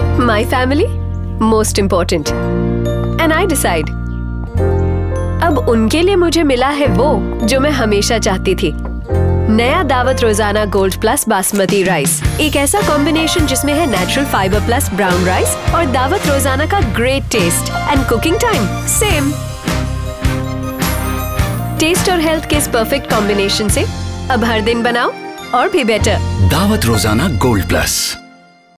My family most important and I decide अब उनके लिए मुझे मिला है वो, जो मैं हमेशा चाहती थी। नया दावत रोज़ाना गोल्ड प्लस बासमती राइस एक ऐसा कॉम्बिनेशन जिसमें है natural fibre plus brown rice और दावत रोज़ाना का great taste and cooking time same taste और हेल्थ के इस परफेक्ट कॉम्बिनेशन से अब हर दिन बनाओ और भी बेटर दावत रोज़ाना गोल्ड प्लस